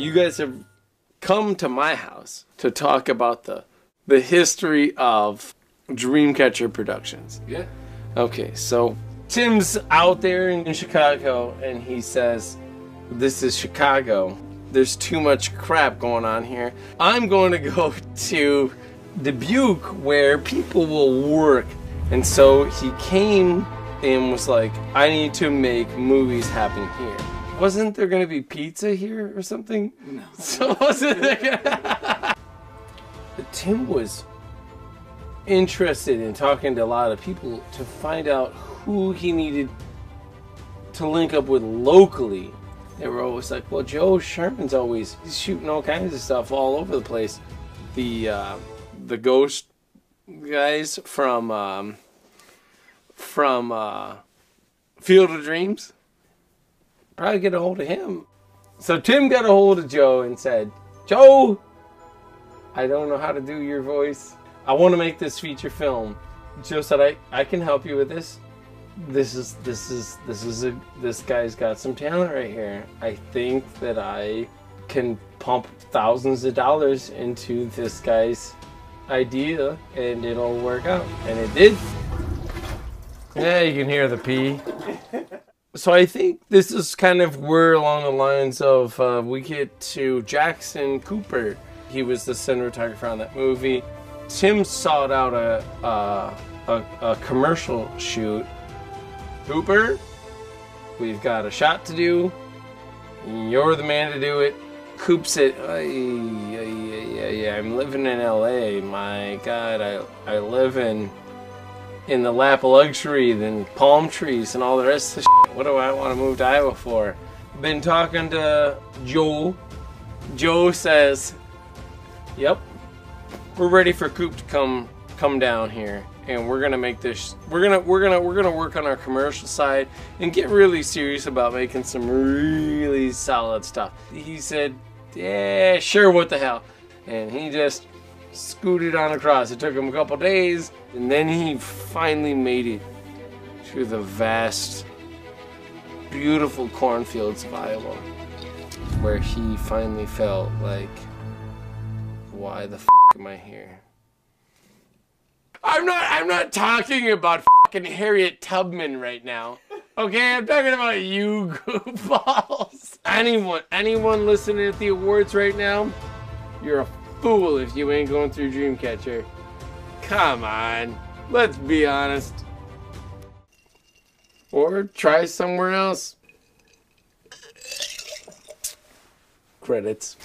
you guys have come to my house to talk about the the history of Dreamcatcher Productions. Yeah. Okay, so Tim's out there in Chicago and he says, This is Chicago. There's too much crap going on here. I'm going to go to Dubuque where people will work. And so he came and was like, I need to make movies happen here. Wasn't there going to be pizza here or something? No. So wasn't there gonna... Tim was interested in talking to a lot of people to find out who he needed to link up with locally. They were always like, "Well, Joe Sherman's always shooting all kinds of stuff all over the place." The uh, the ghost guys from um, from uh, Field of Dreams probably get a hold of him. So Tim got a hold of Joe and said, "Joe, I don't know how to do your voice. I want to make this feature film." Joe said, "I I can help you with this. This is this is this is a this guy's got some talent right here. I think that I can pump thousands of dollars into this guy's idea and it'll work out." And it did. Yeah, you can hear the P. So I think this is kind of where along the lines of uh, we get to Jackson Cooper. He was the cinematographer on that movie. Tim sought out a a, a, a commercial shoot. Cooper, we've got a shot to do. You're the man to do it. Coop said, "Ay, ay, ay, ay, ay, I'm living in LA. My God, I I live in in the lap of luxury than palm trees and all the rest of the shit. What do I want to move to Iowa for? Been talking to Joe. Joe says, "Yep, we're ready for Coop to come come down here, and we're gonna make this. We're gonna we're gonna we're gonna work on our commercial side and get really serious about making some really solid stuff." He said, "Yeah, sure, what the hell," and he just scooted on across. It took him a couple days, and then he finally made it to the vast, beautiful cornfields of Iowa, where he finally felt like, why the f am I here? I'm not. I'm not talking about fucking Harriet Tubman right now. Okay, I'm talking about you goofballs. Anyone, anyone listening at the awards right now, you're a fool if you ain't going through Dreamcatcher. Come on, let's be honest. Or try somewhere else. Credits.